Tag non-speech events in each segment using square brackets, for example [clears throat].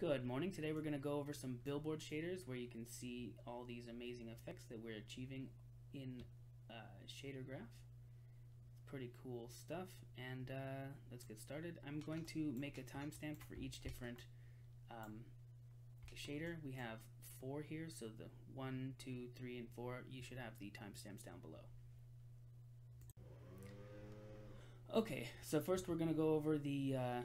Good morning. Today we're going to go over some billboard shaders where you can see all these amazing effects that we're achieving in uh, Shader Graph. Pretty cool stuff. And uh, let's get started. I'm going to make a timestamp for each different um, shader. We have four here, so the one, two, three, and four. You should have the timestamps down below. Okay, so first we're going to go over the uh,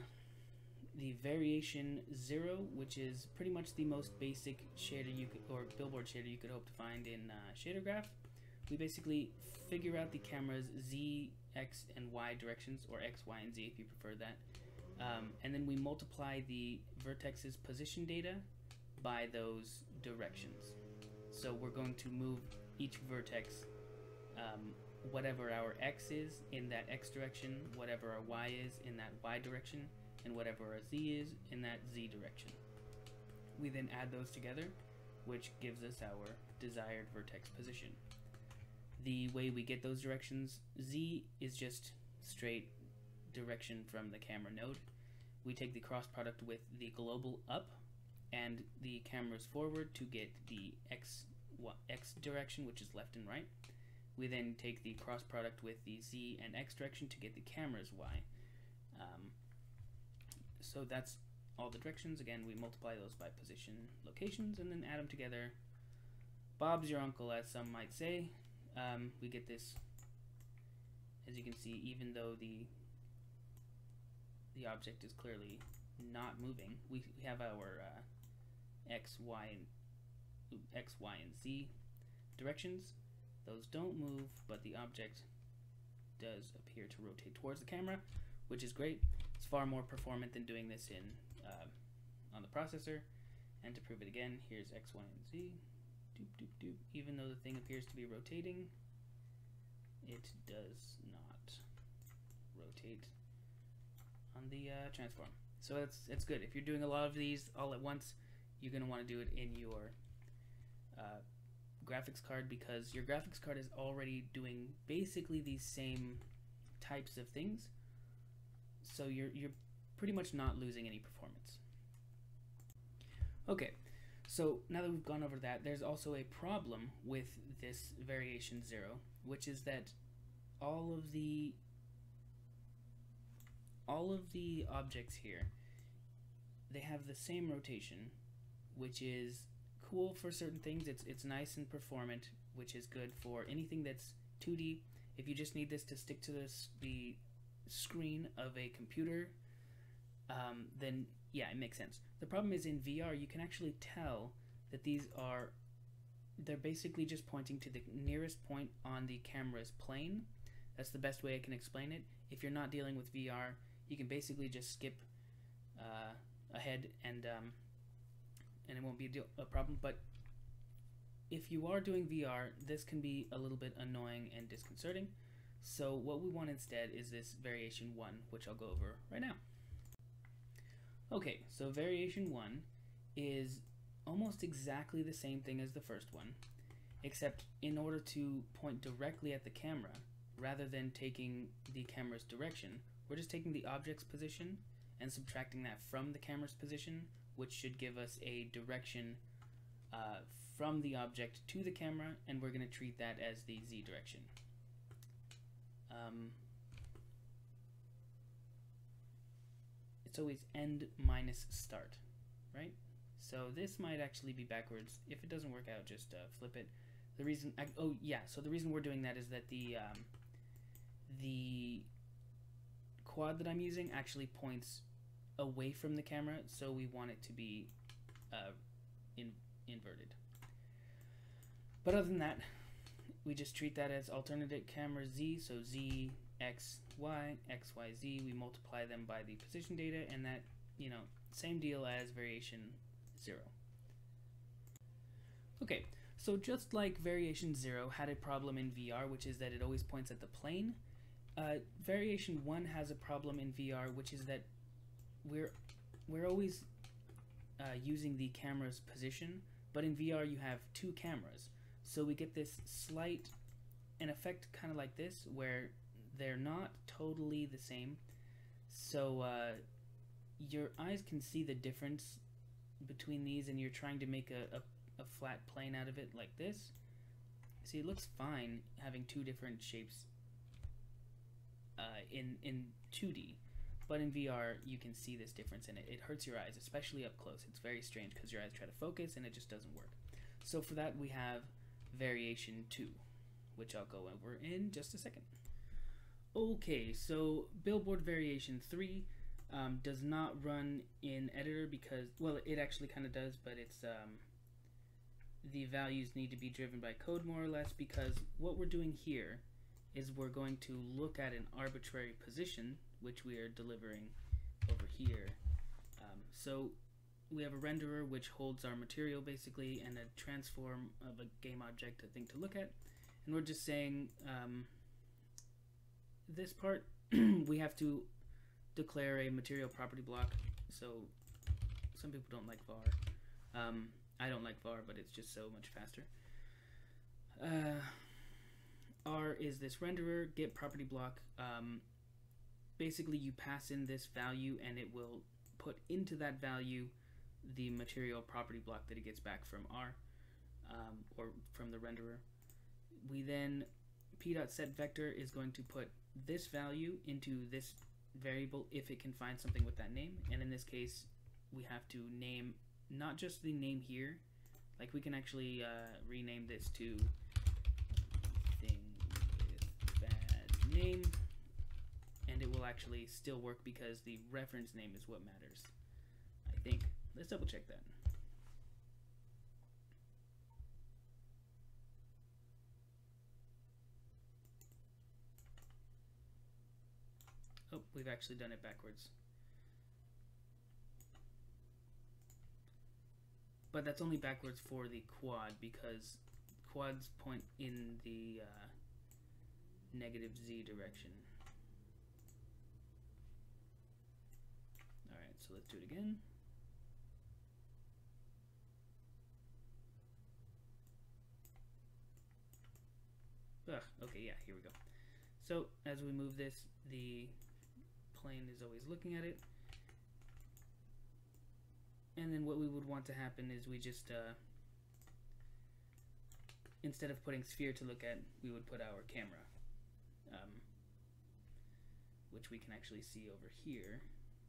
the variation zero, which is pretty much the most basic shader you could, or billboard shader you could hope to find in uh, Shader Graph. We basically figure out the camera's Z, X, and Y directions, or X, Y, and Z if you prefer that. Um, and then we multiply the vertex's position data by those directions. So we're going to move each vertex, um, whatever our X is in that X direction, whatever our Y is in that Y direction, and whatever our z is in that z direction. We then add those together, which gives us our desired vertex position. The way we get those directions, z is just straight direction from the camera node. We take the cross product with the global up and the cameras forward to get the x, x direction, which is left and right. We then take the cross product with the z and x direction to get the camera's y. Um, so that's all the directions. Again, we multiply those by position locations and then add them together. Bob's your uncle, as some might say. Um, we get this, as you can see, even though the the object is clearly not moving, we, have our uh, x, y, and x, y, and z directions. Those don't move, but the object does appear to rotate towards the camera, which is great. It's far more performant than doing this in uh, on the processor. And to prove it again, here's X, Y, and Z. Doop, doop, doop. Even though the thing appears to be rotating, it does not rotate on the uh, transform. So it's, it's good. If you're doing a lot of these all at once, you're going to want to do it in your uh, graphics card because your graphics card is already doing basically these same types of things so you're, you're pretty much not losing any performance. Okay, so now that we've gone over that, there's also a problem with this variation 0, which is that all of the all of the objects here, they have the same rotation, which is cool for certain things. It's, it's nice and performant, which is good for anything that's 2D. If you just need this to stick to this, the screen of a computer, um, then yeah, it makes sense. The problem is in VR, you can actually tell that these are, they're basically just pointing to the nearest point on the camera's plane. That's the best way I can explain it. If you're not dealing with VR, you can basically just skip uh, ahead and um, and it won't be a, a problem. But if you are doing VR, this can be a little bit annoying and disconcerting. So what we want instead is this variation 1, which I'll go over right now. Okay, so variation 1 is almost exactly the same thing as the first one, except in order to point directly at the camera, rather than taking the camera's direction, we're just taking the object's position and subtracting that from the camera's position, which should give us a direction uh, from the object to the camera, and we're going to treat that as the z direction. Um, it's always end minus start, right? So this might actually be backwards. If it doesn't work out, just uh, flip it. The reason, I, oh yeah, so the reason we're doing that is that the um, the quad that I'm using actually points away from the camera, so we want it to be uh, in, inverted. But other than that, we just treat that as alternate camera z, so z, x, y, x, y, z. We multiply them by the position data, and that, you know, same deal as variation 0. Okay, so just like variation 0 had a problem in VR, which is that it always points at the plane, uh, variation 1 has a problem in VR, which is that we're, we're always uh, using the camera's position, but in VR you have two cameras. So we get this slight, an effect kind of like this, where they're not totally the same. So uh, your eyes can see the difference between these and you're trying to make a, a, a flat plane out of it like this, see it looks fine having two different shapes uh, in in 2D, but in VR you can see this difference and it. It hurts your eyes, especially up close. It's very strange because your eyes try to focus and it just doesn't work. So for that we have variation 2, which I'll go over in just a second. Okay, so Billboard Variation 3 um, does not run in editor because, well, it actually kind of does, but it's um, the values need to be driven by code more or less because what we're doing here is we're going to look at an arbitrary position, which we are delivering over here. Um, so we have a renderer which holds our material basically and a transform of a game object, a thing to look at. And we're just saying um, this part [clears throat] we have to declare a material property block. So some people don't like var. Um, I don't like var, but it's just so much faster. Uh, R is this renderer get property block. Um, basically, you pass in this value, and it will put into that value the material property block that it gets back from R um, or from the renderer. We then p.set vector is going to put this value into this variable if it can find something with that name. And in this case, we have to name not just the name here, like we can actually uh, rename this to thing with bad name, and it will actually still work because the reference name is what matters. I think. Let's double check that. Oh, we've actually done it backwards. But that's only backwards for the quad because quads point in the uh, negative z direction. Alright, so let's do it again. Ugh, okay, yeah, here we go. So, as we move this, the plane is always looking at it. And then what we would want to happen is we just, uh, instead of putting sphere to look at, we would put our camera, um, which we can actually see over here.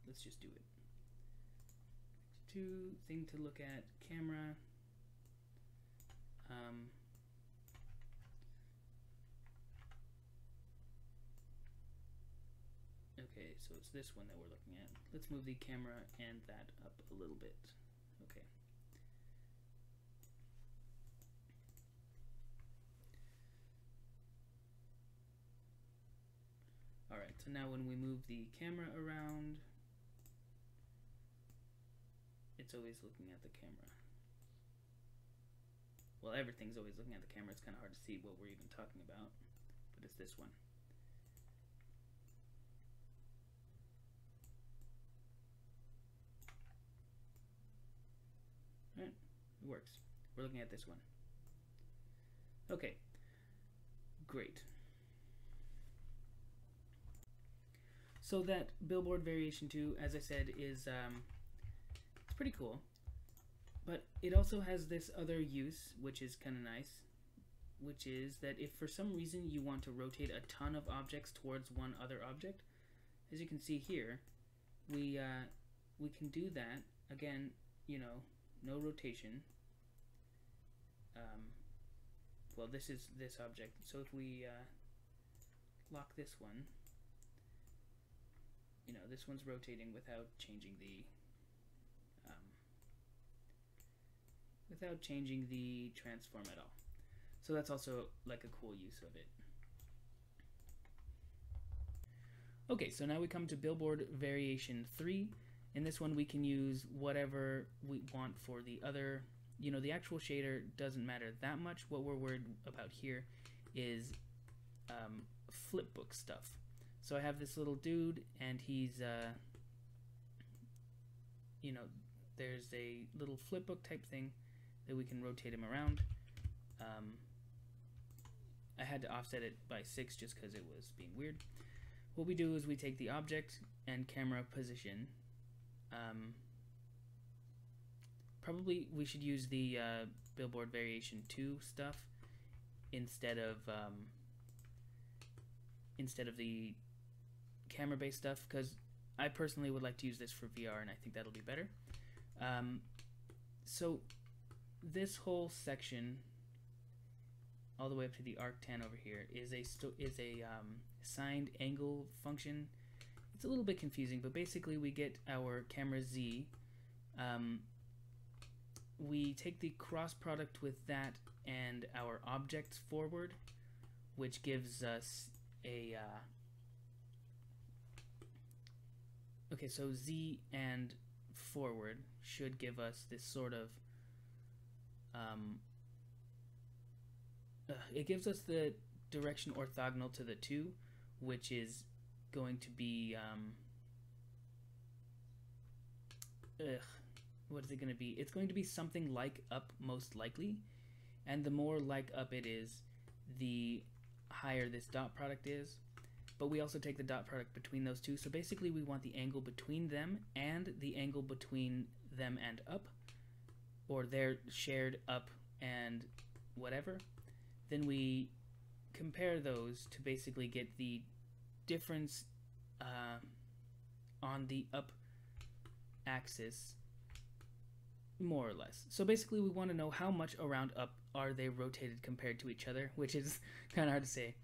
Let's just do it. Two, thing to look at, camera, um, Okay, so it's this one that we're looking at. Let's move the camera and that up a little bit. Okay. Alright, so now when we move the camera around, it's always looking at the camera. Well, everything's always looking at the camera. It's kind of hard to see what we're even talking about, but it's this one. Right? It works. We're looking at this one. Okay. Great. So that billboard variation 2, as I said, is um, it's pretty cool. But it also has this other use, which is kind of nice, which is that if for some reason you want to rotate a ton of objects towards one other object, as you can see here, we uh, we can do that. Again, you know, no rotation. Um, well, this is this object. So if we uh, lock this one, you know, this one's rotating without changing the um, without changing the transform at all. So that's also like a cool use of it. Okay, so now we come to Billboard Variation 3. In this one, we can use whatever we want for the other. You know, the actual shader doesn't matter that much. What we're worried about here is um, flipbook stuff. So I have this little dude, and he's, uh, you know, there's a little flipbook type thing that we can rotate him around. Um, I had to offset it by 6 just because it was being weird. What we do is we take the object and camera position um, probably we should use the uh, billboard variation 2 stuff instead of um, instead of the camera based stuff because I personally would like to use this for VR and I think that'll be better. Um, so this whole section all the way up to the arctan over here is a is a um, signed angle function. It's a little bit confusing, but basically we get our camera Z. We take the cross product with that and our objects forward, which gives us a. Uh, okay, so Z and forward should give us this sort of um, uh, it gives us the direction orthogonal to the 2, which is going to be, um, ugh, what is it going to be? It's going to be something like up most likely, and the more like up it is, the higher this dot product is. But we also take the dot product between those two, so basically we want the angle between them and the angle between them and up, or their shared up and whatever then we compare those to basically get the difference uh, on the up axis more or less. So basically we want to know how much around up are they rotated compared to each other, [laughs] which is kind of hard to say.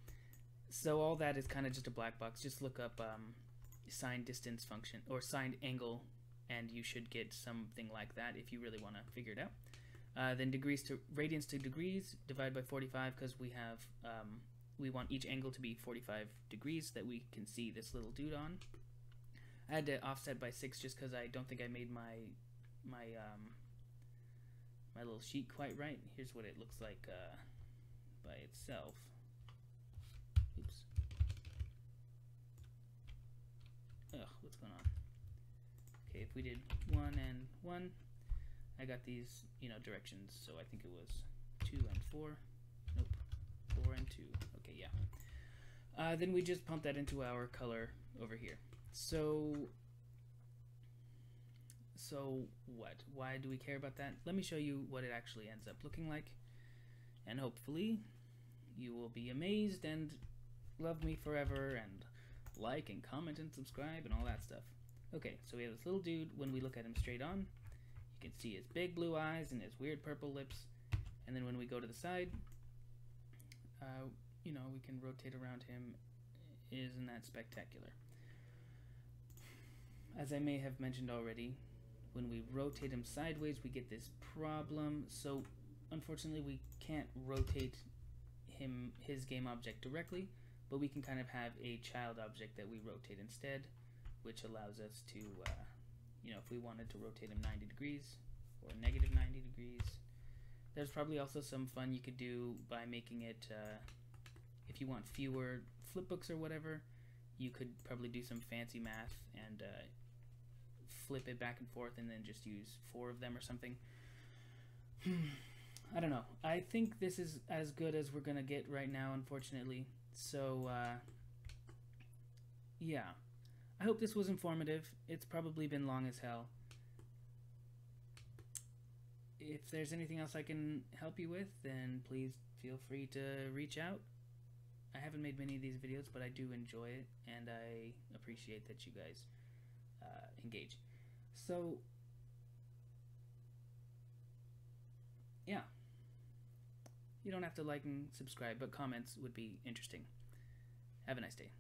So all that is kind of just a black box. Just look up um, distance function or signed angle and you should get something like that if you really want to figure it out. Uh, then degrees to radians to degrees, divide by 45 because we have um, we want each angle to be 45 degrees that we can see this little dude on. I had to offset by six just because I don't think I made my my um, my little sheet quite right. Here's what it looks like uh, by itself. Oops. Ugh, what's going on? Okay, if we did one and one, I got these, you know, directions. So I think it was two and four. Nope, four and two. Okay, yeah. Uh, then we just pump that into our color over here. So, so what? Why do we care about that? Let me show you what it actually ends up looking like. And hopefully you will be amazed and love me forever and like and comment and subscribe and all that stuff. Okay, so we have this little dude. When we look at him straight on, you can see his big blue eyes and his weird purple lips. And then when we go to the side, uh, you know, we can rotate around him. Isn't that spectacular? As I may have mentioned already, when we rotate him sideways, we get this problem. So, unfortunately, we can't rotate him his game object directly, but we can kind of have a child object that we rotate instead, which allows us to uh, you know, if we wanted to rotate him 90 degrees or negative 90 degrees. There's probably also some fun you could do by making it, uh, if you want fewer flipbooks or whatever, you could probably do some fancy math and uh, flip it back and forth and then just use four of them or something. [sighs] I don't know. I think this is as good as we're going to get right now, unfortunately. So, uh, yeah. I hope this was informative. It's probably been long as hell. If there's anything else I can help you with, then please feel free to reach out. I haven't made many of these videos, but I do enjoy it, and I appreciate that you guys uh, engage. So, yeah. You don't have to like and subscribe, but comments would be interesting. Have a nice day.